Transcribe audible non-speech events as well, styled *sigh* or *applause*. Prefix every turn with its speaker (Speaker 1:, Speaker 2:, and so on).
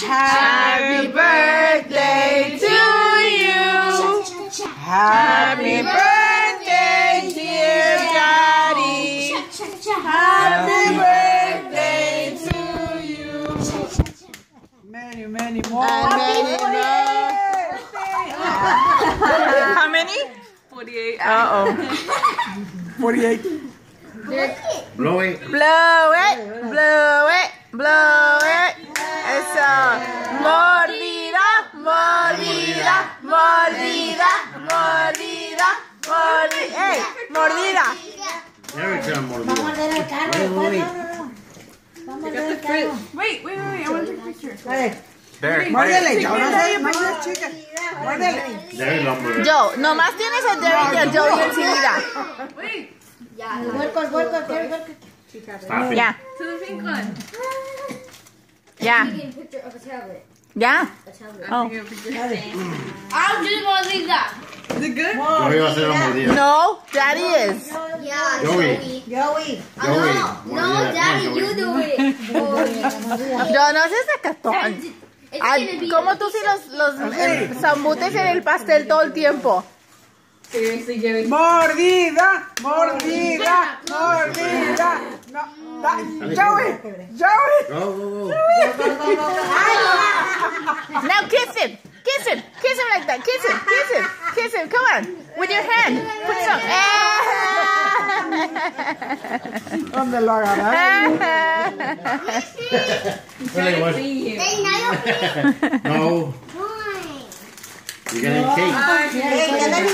Speaker 1: Happy birthday to you. Happy birthday, dear Daddy. Happy birthday to you. Many, many more.
Speaker 2: many
Speaker 1: How many?
Speaker 3: 48.
Speaker 1: Uh oh. 48.
Speaker 4: Blow it.
Speaker 1: Blow it, blow it, blow mordida, mordida, mordida. ¡Ey! Mordida.
Speaker 4: Mordió.
Speaker 2: Vamos a morder el carro,
Speaker 4: Wait, wait,
Speaker 2: vamos a morder el carro.
Speaker 3: Wait, wait, wait, wait. I want to take a picture.
Speaker 4: Derek,
Speaker 1: chica. Muérdele.
Speaker 4: Derek lo mordió.
Speaker 1: Joe, nomás tienes a Derek y a Joey enseguida.
Speaker 3: Wait.
Speaker 4: Stop it.
Speaker 1: Ya,
Speaker 3: to the pink one.
Speaker 1: ya,
Speaker 5: Taking
Speaker 1: ya.
Speaker 5: A tablet.
Speaker 1: Oh.
Speaker 5: More like that.
Speaker 3: Is it good?
Speaker 4: Yo iba a hacer la mordida.
Speaker 1: No, Daddy is.
Speaker 5: Yeah,
Speaker 4: Joey.
Speaker 2: Joey.
Speaker 4: Joey.
Speaker 5: No, no,
Speaker 4: mordida.
Speaker 5: Daddy, you do it.
Speaker 1: Yo no sé sacatón. ¿Cómo tú si los, los eh, zambutes en el pastel todo el tiempo?
Speaker 3: Seriously, Joey.
Speaker 1: Mordida, mordida, mordida. No, Joey, Joey. Now kiss him, kiss him, kiss him like that. Kiss him, kiss him, kiss him. Come on, with your hand. Put some. *laughs* ¿Dónde lo
Speaker 4: Really, what?
Speaker 5: Hey, now *laughs* you're
Speaker 4: No.
Speaker 5: fine.
Speaker 4: You're gonna eat cake.
Speaker 2: Hey, ya Dani.